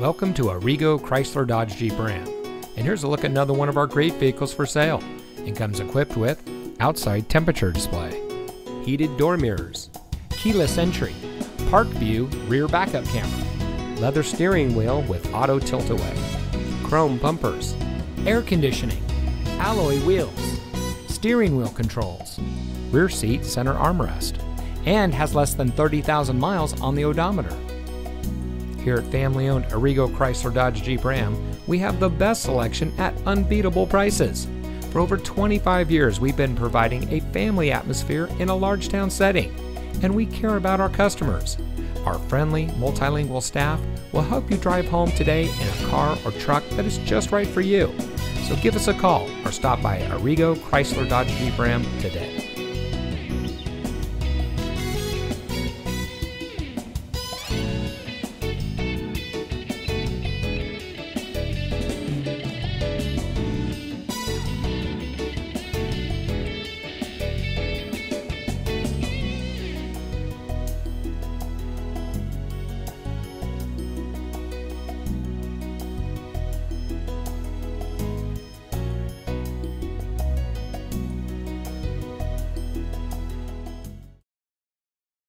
Welcome to Arrigo Chrysler Dodge Jeep Ram. And here's a look at another one of our great vehicles for sale. It comes equipped with outside temperature display, heated door mirrors, keyless entry, park view rear backup camera, leather steering wheel with auto tilt away, chrome bumpers, air conditioning, alloy wheels, steering wheel controls, rear seat center armrest, and has less than 30,000 miles on the odometer. Here at family owned Arrigo Chrysler Dodge Jeep Ram, we have the best selection at unbeatable prices. For over 25 years, we've been providing a family atmosphere in a large town setting, and we care about our customers. Our friendly, multilingual staff will help you drive home today in a car or truck that is just right for you. So give us a call or stop by Arrigo Chrysler Dodge Jeep Ram today.